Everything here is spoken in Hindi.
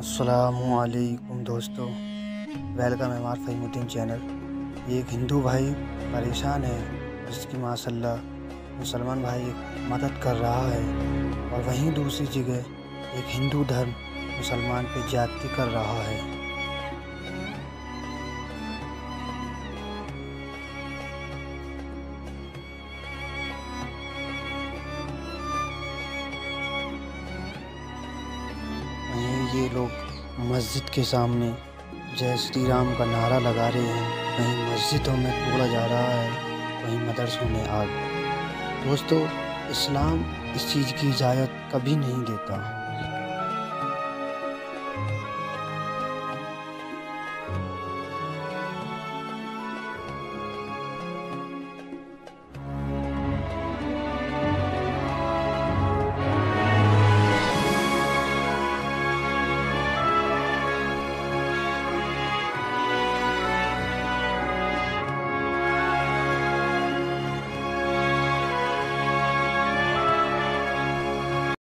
असलकुम दोस्तों। वेलकम है हमारे फहीमुद्दीन चैनल। एक हिंदू भाई परेशान है, जिसकी माशा मुसलमान भाई मदद कर रहा है और वहीं दूसरी जगह एक हिंदू धर्म मुसलमान पे जाति कर रहा है। ये लोग मस्जिद के सामने जय श्री राम का नारा लगा रहे हैं। वहीं मस्जिदों में तोड़ा जा रहा है, वहीं मदरसों में आग। दोस्तों, इस्लाम इस चीज़ की इजाज़त कभी नहीं देता।